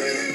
Amen.